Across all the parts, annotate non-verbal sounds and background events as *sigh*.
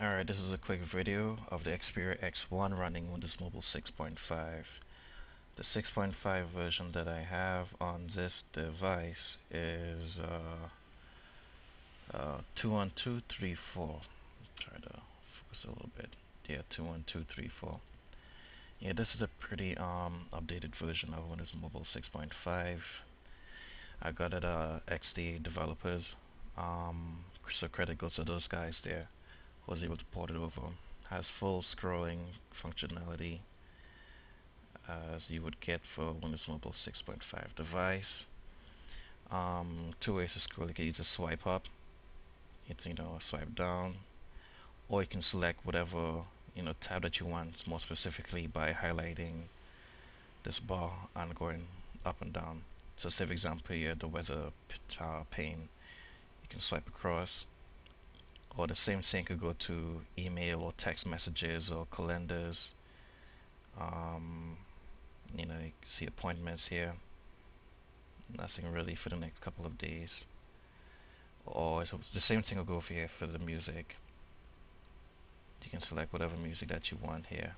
Alright, this is a quick video of the Xperia X1 running Windows Mobile 6.5. The 6.5 version that I have on this device is uh, uh, 21234. Try to focus a little bit. Yeah, 21234. Yeah, this is a pretty um, updated version of Windows Mobile 6.5. I got it uh, XDA developers. Um, so credit goes to those guys there was able to port it over. Has full scrolling functionality as you would get for Windows Mobile 6.5 device. Um, two ways to scroll. You can either swipe up, it's you know swipe down, or you can select whatever you know tab that you want. More specifically by highlighting this bar and going up and down. So, say for example here the weather uh, pane, you can swipe across or the same thing could go to email or text messages or calendars. Um, you know you see appointments here. Nothing really for the next couple of days. Or the same thing will go for here for the music. You can select whatever music that you want here.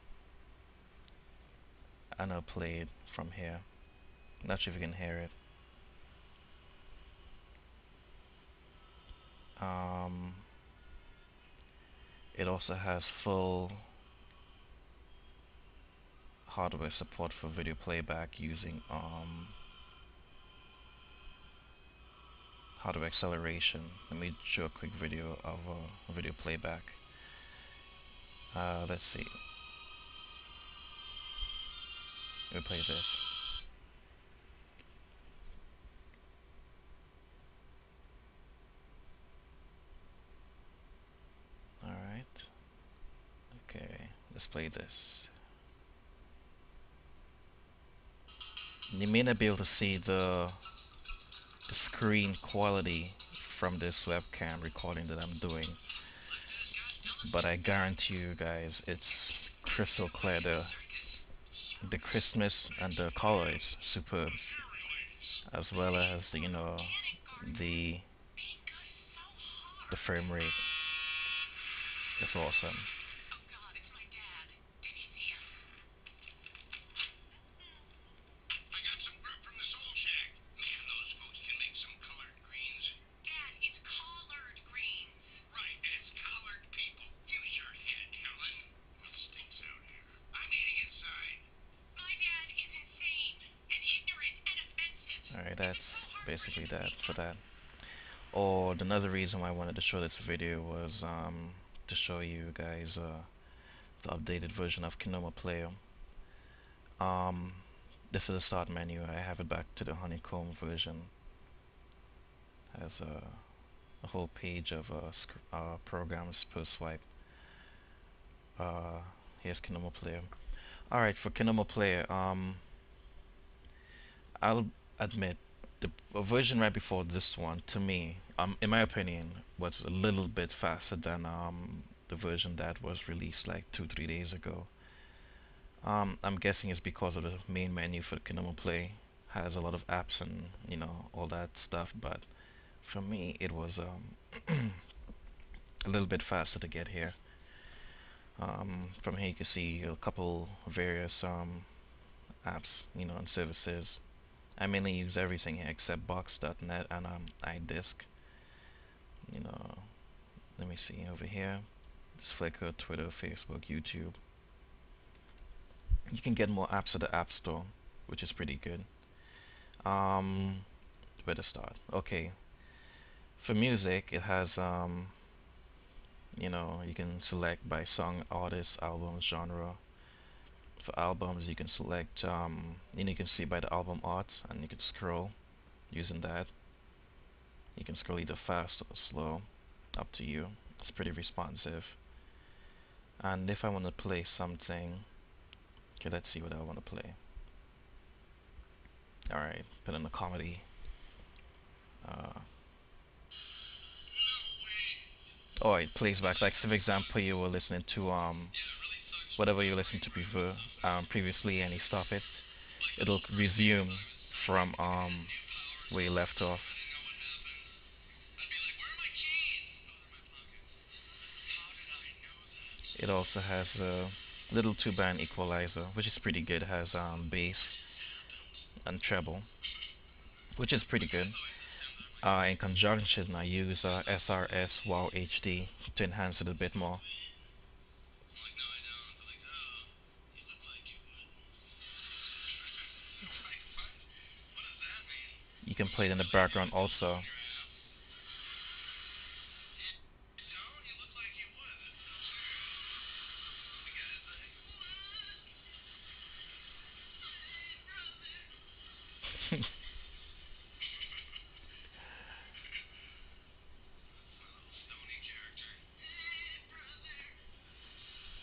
And I'll play it from here. Not sure if you can hear it. Um, it also has full hardware support for video playback using um, hardware acceleration. Let me show a quick video of uh, video playback. Uh, let's see. Let me play this. Display this. You may not be able to see the, the screen quality from this webcam recording that I'm doing but I guarantee you guys it's crystal clear the the crispness and the color is superb as well as you know the the frame rate it's awesome that's basically that for that. Or another reason why I wanted to show this video was um, to show you guys uh, the updated version of Kinoma Player. Um, this is the start menu. I have it back to the honeycomb version. Has a, a whole page of uh, uh, programs per swipe. Uh, here's Kinoma Player. Alright, for Kinoma Player, um, I'll admit the version right before this one, to me, um, in my opinion, was a little bit faster than um, the version that was released like two, three days ago. Um, I'm guessing it's because of the main menu for Kinoma Play has a lot of apps and you know all that stuff. But for me, it was um, *clears throat* a little bit faster to get here. Um, from here, you can see a couple various um, apps, you know, and services. I mainly use everything here except Box.net and um, iDisk. You know, let me see over here. It's Flickr, Twitter, Facebook, YouTube. You can get more apps at the App Store, which is pretty good. Um, where to start? Okay. For music, it has um, you know, you can select by song, artist, album, genre for albums you can select um, and you can see by the album art and you can scroll using that. You can scroll either fast or slow up to you. It's pretty responsive. And if I want to play something okay let's see what I want to play. Alright put in a comedy. Uh, oh it plays back. Like for example you were listening to um whatever you listened to before, um, previously and you stop it, it'll resume from um, where you left off. it also has a little two band equalizer which is pretty good it has um, bass and treble which is pretty good uh, in conjunction I use uh, SRS WOW HD to enhance it a bit more you can play it in the background also *laughs*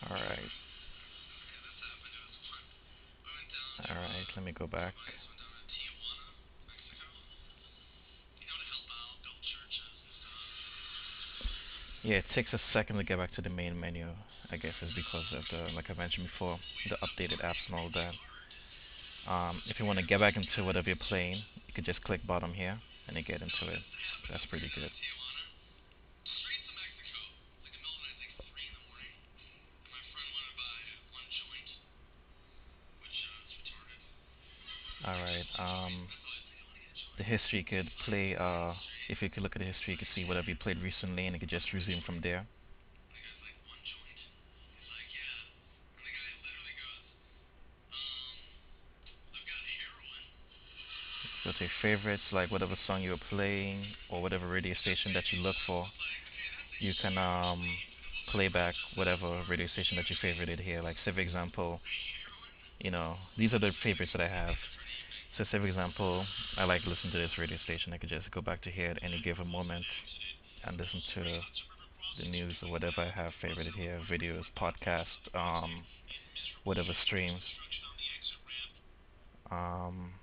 Alright. Alright, let me go back. Yeah, it takes a second to get back to the main menu. I guess it's because of the, like I mentioned before, the updated apps and all that. Um, if you want to get back into whatever you're playing, you could just click bottom here and you get into it. That's pretty good. Alright, um, the history could play, uh, if you could look at the history, you could see whatever you played recently and you could just resume from there. So say favorites, like whatever song you were playing or whatever radio station that you look for, you can um, play back whatever radio station that you favorited here. Like say for example, you know, these are the favorites that I have. So say for example, I like to listen to this radio station, I could just go back to here at any given moment and listen to the news or whatever I have favorited here, videos, podcast, um, whatever streams. Um,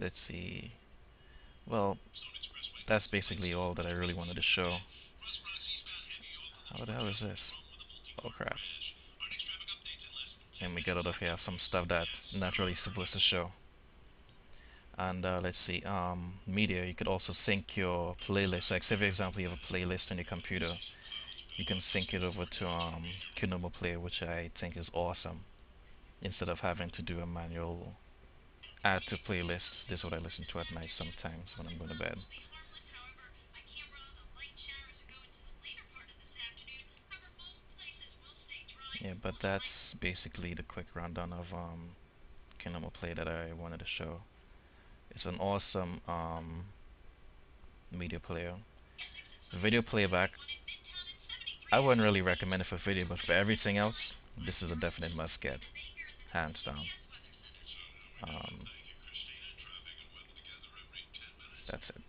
let's see. Well, that's basically all that I really wanted to show. How the hell is this? Oh crap. And we get out of here some stuff that naturally supposed to show and uh, let's see um, media you could also sync your playlist. Like say for example you have a playlist on your computer. You can sync it over to um, Kinoma Player which I think is awesome. Instead of having to do a manual add to playlist this is what I listen to at night sometimes when I'm going to bed. Yeah but that's basically the quick rundown of um, Kinoma Play that I wanted to show it's an awesome um, media player. Video playback, I wouldn't really recommend it for video, but for everything else, this is a definite must get, hands down. Um, that's it.